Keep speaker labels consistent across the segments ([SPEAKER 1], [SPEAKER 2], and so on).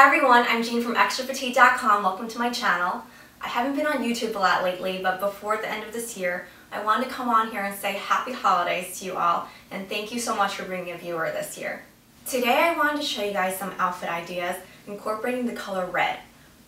[SPEAKER 1] Hi everyone, I'm Jean from ExtraPetite.com. Welcome to my channel. I haven't been on YouTube a lot lately, but before the end of this year, I wanted to come on here and say happy holidays to you all, and thank you so much for being a viewer this year. Today I wanted to show you guys some outfit ideas incorporating the color red.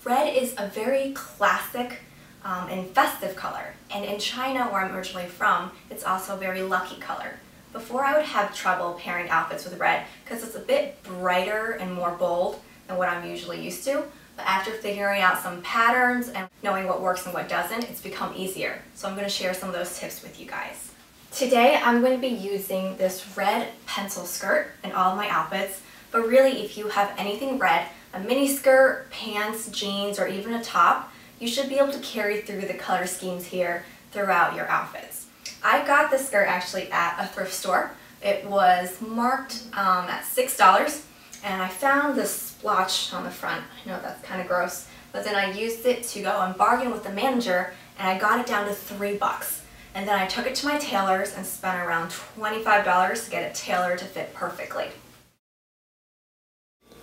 [SPEAKER 1] Red is a very classic um, and festive color, and in China, where I'm originally from, it's also a very lucky color. Before I would have trouble pairing outfits with red because it's a bit brighter and more bold what I'm usually used to. But after figuring out some patterns and knowing what works and what doesn't, it's become easier. So I'm going to share some of those tips with you guys. Today I'm going to be using this red pencil skirt in all of my outfits. But really if you have anything red, a mini skirt, pants, jeans, or even a top, you should be able to carry through the color schemes here throughout your outfits. I got this skirt actually at a thrift store. It was marked um, at $6 and I found this splotch on the front. I know that's kind of gross, but then I used it to go and bargain with the manager and I got it down to three bucks. And then I took it to my tailor's and spent around $25 to get it tailored to fit perfectly.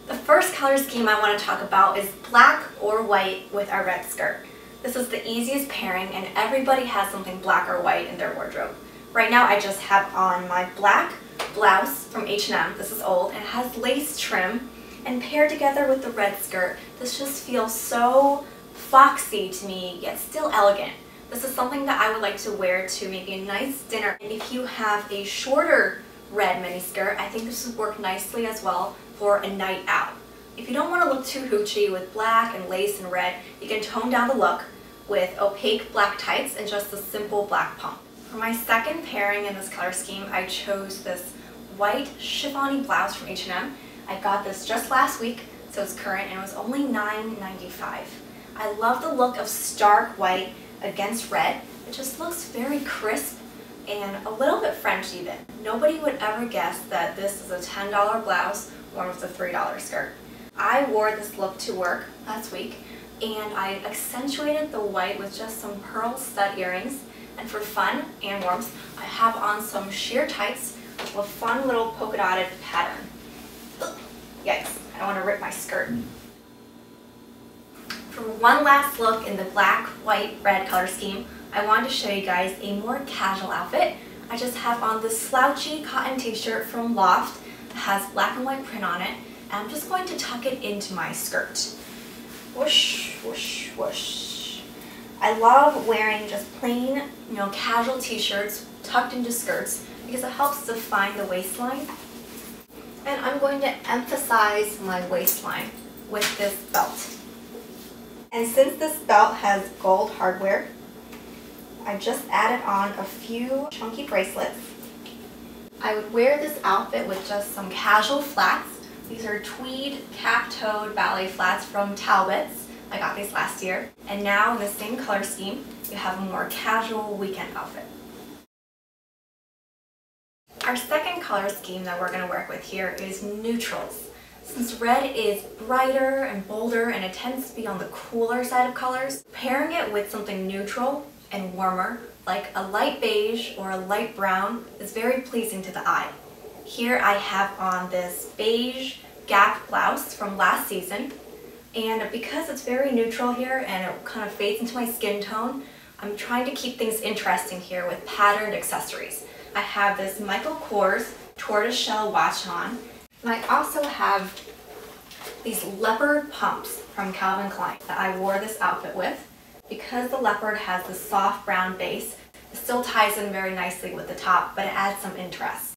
[SPEAKER 1] The first color scheme I want to talk about is black or white with our red skirt. This is the easiest pairing and everybody has something black or white in their wardrobe. Right now I just have on my black blouse from H&M. This is old and it has lace trim and paired together with the red skirt, this just feels so foxy to me yet still elegant. This is something that I would like to wear to maybe a nice dinner. And if you have a shorter red mini skirt, I think this would work nicely as well for a night out. If you don't want to look too hoochie with black and lace and red, you can tone down the look with opaque black tights and just a simple black pump. For my second pairing in this color scheme, I chose this white chiffon blouse from H&M. I got this just last week, so it's current, and it was only $9.95. I love the look of stark white against red. It just looks very crisp and a little bit French even. Nobody would ever guess that this is a $10 blouse worn with a $3 skirt. I wore this look to work last week and I accentuated the white with just some pearl stud earrings and for fun and warmth I have on some sheer tights with a fun little polka dotted pattern. Yikes, I don't want to rip my skirt. For one last look in the black, white, red color scheme, I wanted to show you guys a more casual outfit. I just have on this slouchy cotton t-shirt from Loft that has black and white print on it and I'm just going to tuck it into my skirt. Whoosh, whoosh, whoosh. I love wearing just plain, you know, casual t-shirts tucked into skirts because it helps define the waistline. And I'm going to emphasize my waistline with this belt. And since this belt has gold hardware, I just added on a few chunky bracelets. I would wear this outfit with just some casual flats these are tweed cap-toed ballet flats from Talbot's. I got these last year. And now in the same color scheme, you have a more casual weekend outfit. Our second color scheme that we're going to work with here is neutrals. Since red is brighter and bolder and it tends to be on the cooler side of colors, pairing it with something neutral and warmer, like a light beige or a light brown, is very pleasing to the eye. Here I have on this beige Gap blouse from last season. And because it's very neutral here and it kind of fades into my skin tone, I'm trying to keep things interesting here with patterned accessories. I have this Michael Kors tortoiseshell watch on. And I also have these leopard pumps from Calvin Klein that I wore this outfit with. Because the leopard has the soft brown base, it still ties in very nicely with the top, but it adds some interest.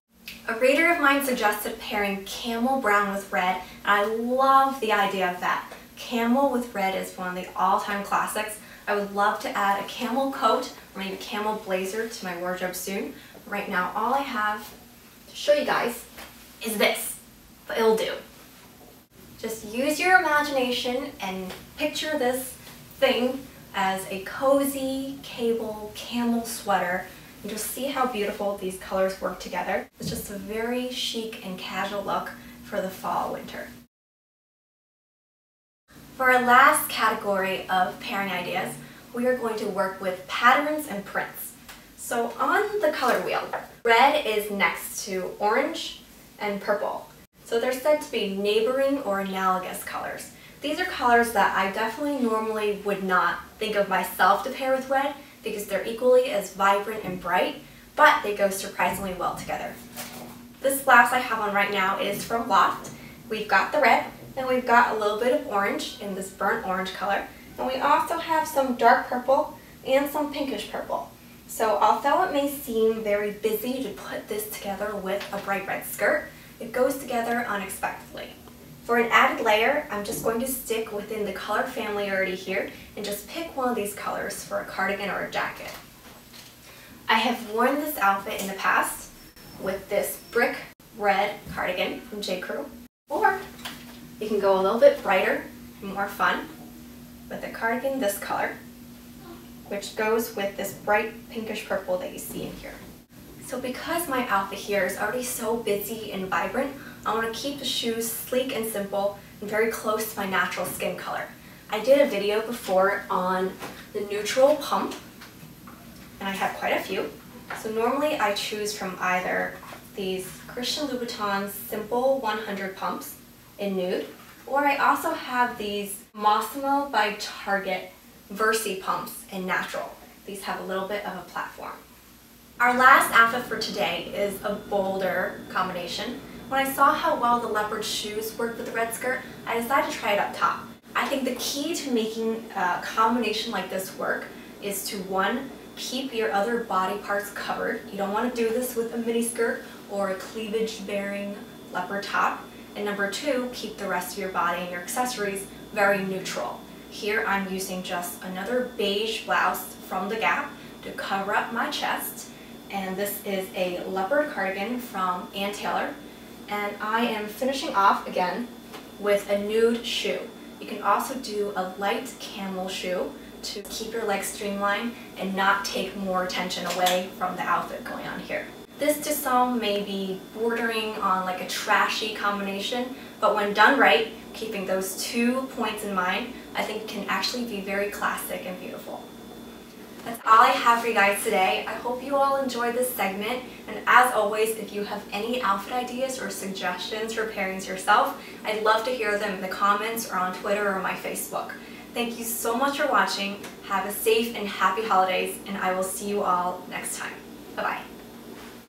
[SPEAKER 1] A reader of mine suggested pairing camel brown with red, and I love the idea of that. Camel with red is one of the all-time classics. I would love to add a camel coat or maybe camel blazer to my wardrobe soon. Right now, all I have to show you guys is this, but it'll do. Just use your imagination and picture this thing as a cozy cable camel sweater and just see how beautiful these colors work together. It's just a very chic and casual look for the fall winter. For our last category of pairing ideas, we are going to work with patterns and prints. So on the color wheel, red is next to orange and purple. So they're said to be neighboring or analogous colors. These are colors that I definitely normally would not think of myself to pair with red because they're equally as vibrant and bright, but they go surprisingly well together. This blouse I have on right now is from Loft. We've got the red, and we've got a little bit of orange in this burnt orange color, and we also have some dark purple and some pinkish purple. So although it may seem very busy to put this together with a bright red skirt, it goes together unexpectedly. For an added layer, I'm just going to stick within the color family already here and just pick one of these colors for a cardigan or a jacket. I have worn this outfit in the past with this brick red cardigan from J. Crew, or can go a little bit brighter and more fun with a cardigan this color, which goes with this bright pinkish purple that you see in here. So because my outfit here is already so busy and vibrant, I want to keep the shoes sleek and simple and very close to my natural skin color. I did a video before on the neutral pump, and I have quite a few. So normally I choose from either these Christian Louboutin Simple 100 pumps in nude, or I also have these Mossimo by Target Versi pumps in natural. These have a little bit of a platform. Our last outfit for today is a bolder combination. When I saw how well the leopard shoes worked with the red skirt, I decided to try it up top. I think the key to making a combination like this work is to one, keep your other body parts covered. You don't want to do this with a mini skirt or a cleavage bearing leopard top. And number two, keep the rest of your body and your accessories very neutral. Here I'm using just another beige blouse from The Gap to cover up my chest and this is a leopard cardigan from Ann Taylor. And I am finishing off again with a nude shoe. You can also do a light camel shoe to keep your legs streamlined and not take more attention away from the outfit going on here. This to some may be bordering on like a trashy combination, but when done right, keeping those two points in mind, I think can actually be very classic and beautiful. That's all I have for you guys today. I hope you all enjoyed this segment. And as always, if you have any outfit ideas or suggestions for pairings yourself, I'd love to hear them in the comments or on Twitter or my Facebook. Thank you so much for watching. Have a safe and happy holidays, and I will see you all next time. Bye-bye.